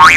Oh,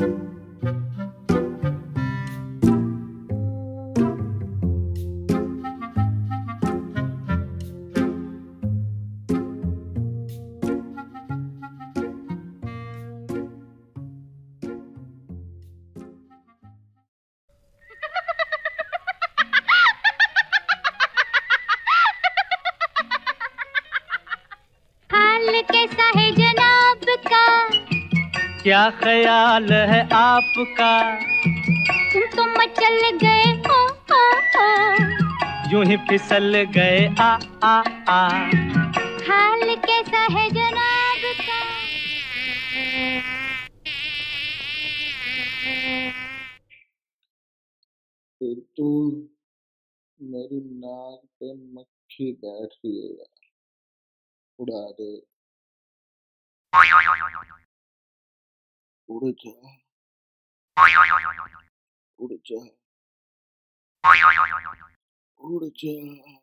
Okay. क्या ख्याल है आपका? तुम तो मचल गए हो। यूँ ही फिसल गए आ आ आ। हाल कैसा है जनाब का? फिर तो मेरी नाक पे मक्खी बैठ रही है यार। उड़ा दे। 俺じゃ。俺じゃ。俺じゃ。